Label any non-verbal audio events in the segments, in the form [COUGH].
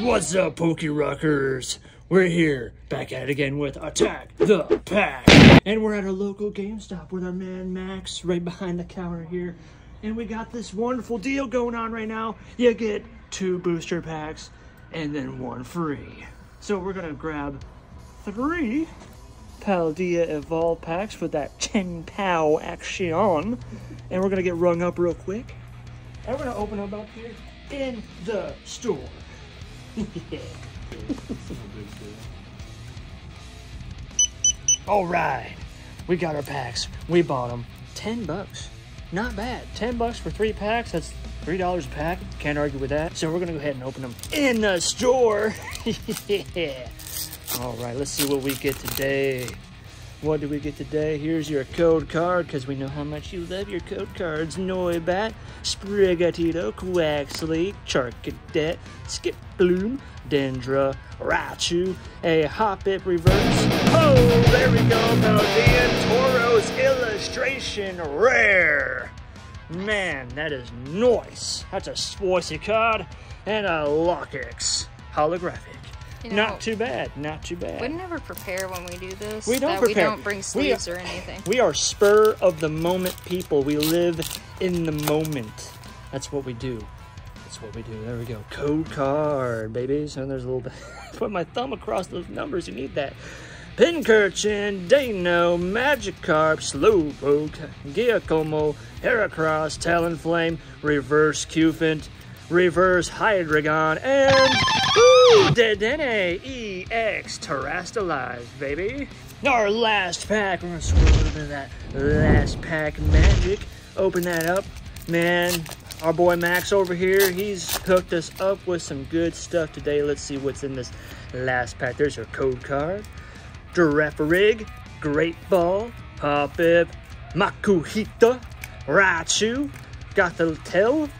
What's up, Pokey Rockers? We're here, back at it again with Attack the Pack. And we're at a local GameStop with our man Max right behind the counter here. And we got this wonderful deal going on right now. You get two booster packs and then one free. So we're gonna grab three Paldea Evolve packs with that 10 pow action. And we're gonna get rung up real quick. And we're gonna open them up here in the store. All right, we got our packs. We bought them. 10 bucks. Not bad. 10 bucks for three packs. That's $3 a pack. Can't argue with that. So we're to go ahead and open them in the store. [LAUGHS] yeah. All right, let's see what we get today. What do we get today? Here's your code card, because we know how much you love your code cards. Noibat, Sprigatito, Quaxly, Charcadet, Skip Bloom, Dendra, Raichu, a Hoppip Reverse. Oh, there we go, Paldean Tauros Illustration Rare. Man, that is nice. That's a spicy card and a Lokix holographic. You know, not too bad. Not too bad. We never prepare when we do this. We don't prepare. We don't bring sleeves or anything. We are spur of the moment people. We live in the moment. That's what we do. That's what we do. There we go. Code card, babies. And there's a little bit. [LAUGHS] Put my thumb across those numbers. You need that. Pincurchin, Dano, Magikarp, Slowpoke, Giacomo, Heracross, Talonflame, Reverse Cufant, Reverse Hydreigon, and Dedenne EX Terastallize, baby. Our last pack. We're gonna bit of that last pack magic. Open that up, man. Our boy Max over here, he's hooked us up with some good stuff today. Let's see what's in this last pack. There's your code card. Girafarig, Great Ball, Hoppip, Makuhita, Raichu, Gothitelle,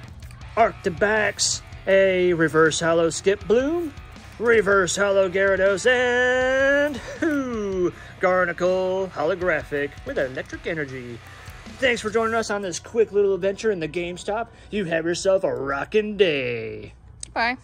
Arctibax, a Reverse Holo Skip Bloom, Reverse Holo Gyarados, and who Garganacl Holographic with electric energy. Thanks for joining us on this quick little adventure in the GameStop. You have yourself a rockin' day. Bye.